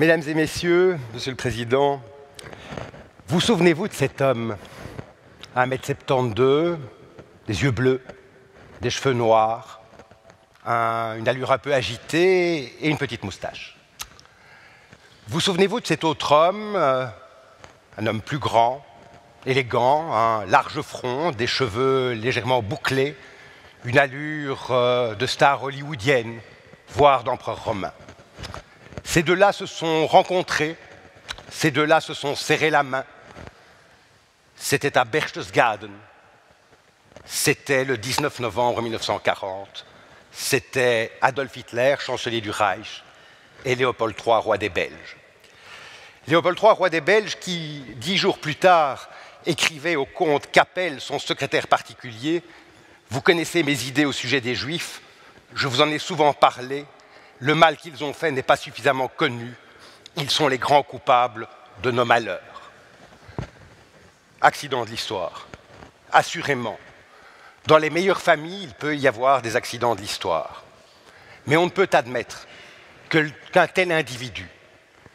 Mesdames et messieurs, Monsieur le Président, vous souvenez-vous de cet homme 1m72, des yeux bleus, des cheveux noirs, une allure un peu agitée et une petite moustache. Vous souvenez-vous de cet autre homme, euh, un homme plus grand, élégant, un large front, des cheveux légèrement bouclés, une allure euh, de star hollywoodienne, voire d'empereur romain? Ces deux-là se sont rencontrés, ces deux-là se sont serrés la main. C'était à Berchtesgaden, c'était le 19 novembre 1940, c'était Adolf Hitler, chancelier du Reich, et Léopold III, roi des Belges. Léopold III, roi des Belges, qui, dix jours plus tard, écrivait au comte Capel, son secrétaire particulier, Vous connaissez mes idées au sujet des Juifs, je vous en ai souvent parlé, le mal qu'ils ont fait n'est pas suffisamment connu, ils sont les grands coupables de nos malheurs. Accident de l'histoire. Assurément, dans les meilleures familles, il peut y avoir des accidents de l'histoire. Mais on ne peut admettre qu'un tel individu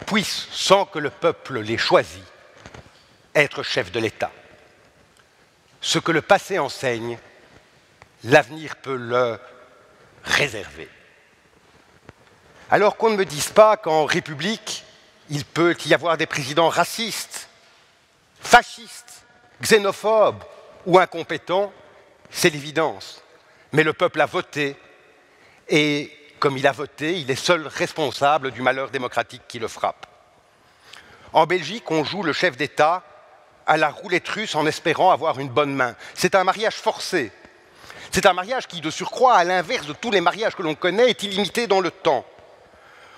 puisse, sans que le peuple l'ait choisi, être chef de l'État. Ce que le passé enseigne, l'avenir peut le réserver. Alors qu'on ne me dise pas qu'en République, il peut y avoir des présidents racistes, fascistes, xénophobes ou incompétents, c'est l'évidence. Mais le peuple a voté et comme il a voté, il est seul responsable du malheur démocratique qui le frappe. En Belgique, on joue le chef d'État à la roulette russe en espérant avoir une bonne main. C'est un mariage forcé. C'est un mariage qui, de surcroît, à l'inverse de tous les mariages que l'on connaît, est illimité dans le temps.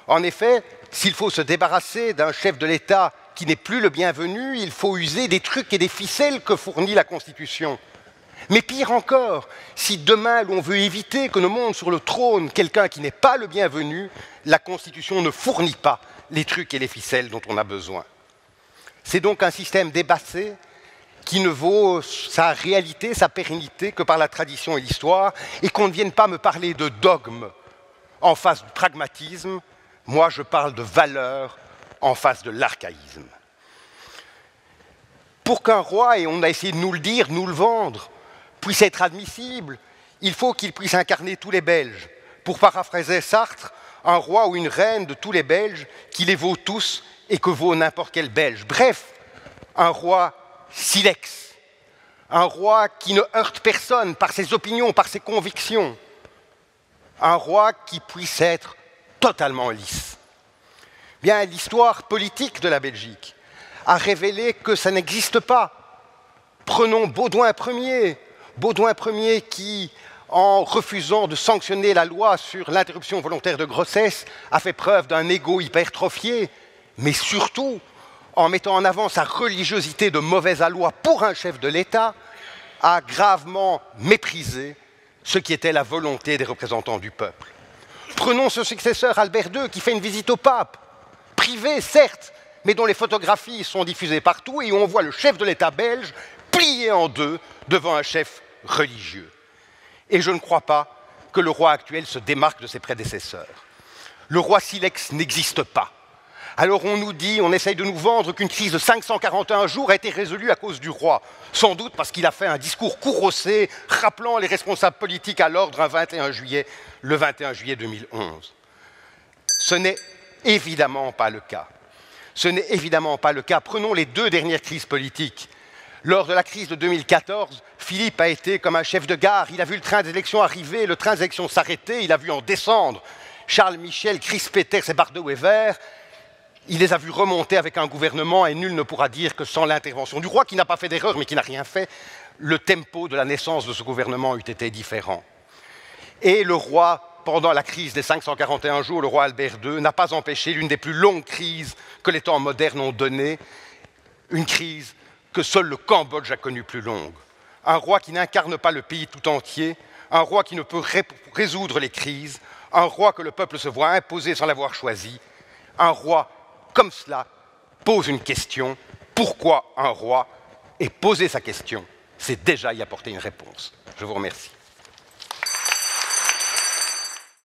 En effet, s'il faut se débarrasser d'un chef de l'État qui n'est plus le bienvenu, il faut user des trucs et des ficelles que fournit la Constitution. Mais pire encore, si demain l'on veut éviter que ne monte sur le trône quelqu'un qui n'est pas le bienvenu, la Constitution ne fournit pas les trucs et les ficelles dont on a besoin. C'est donc un système débassé qui ne vaut sa réalité, sa pérennité que par la tradition et l'histoire, et qu'on ne vienne pas me parler de dogme en face du pragmatisme, moi je parle de valeur en face de l'archaïsme. Pour qu'un roi, et on a essayé de nous le dire, nous le vendre, puisse être admissible, il faut qu'il puisse incarner tous les Belges. Pour paraphraser Sartre, un roi ou une reine de tous les Belges qui les vaut tous et que vaut n'importe quel Belge. Bref, un roi silex, un roi qui ne heurte personne par ses opinions, par ses convictions, un roi qui puisse être totalement lisse. Bien, l'histoire politique de la Belgique a révélé que ça n'existe pas. Prenons Baudouin Ier, Baudouin Ier qui, en refusant de sanctionner la loi sur l'interruption volontaire de grossesse, a fait preuve d'un ego hypertrophié, mais surtout en mettant en avant sa religiosité de mauvaise aloi pour un chef de l'État, a gravement méprisé ce qui était la volonté des représentants du peuple. Prenons ce successeur Albert II qui fait une visite au pape, privée certes, mais dont les photographies sont diffusées partout et où on voit le chef de l'État belge plié en deux devant un chef religieux. Et je ne crois pas que le roi actuel se démarque de ses prédécesseurs. Le roi Silex n'existe pas. Alors on nous dit, on essaye de nous vendre qu'une crise de 541 jours a été résolue à cause du roi, sans doute parce qu'il a fait un discours courroucé rappelant les responsables politiques à l'ordre un 21 juillet, le 21 juillet 2011. Ce n'est évidemment pas le cas. Ce n'est évidemment pas le cas. Prenons les deux dernières crises politiques. Lors de la crise de 2014, Philippe a été comme un chef de gare. Il a vu le train des élections arriver, le train des élections s'arrêter, il a vu en descendre Charles Michel, Chris Peters et Bardot Wever. Il les a vus remonter avec un gouvernement et nul ne pourra dire que sans l'intervention du roi, qui n'a pas fait d'erreur mais qui n'a rien fait, le tempo de la naissance de ce gouvernement eût été différent. Et le roi, pendant la crise des 541 jours, le roi Albert II n'a pas empêché l'une des plus longues crises que les temps modernes ont données, une crise que seul le Cambodge a connue plus longue. Un roi qui n'incarne pas le pays tout entier, un roi qui ne peut résoudre les crises, un roi que le peuple se voit imposer sans l'avoir choisi, un roi comme cela pose une question, pourquoi un roi? Et poser sa question, c'est déjà y apporter une réponse. Je vous remercie.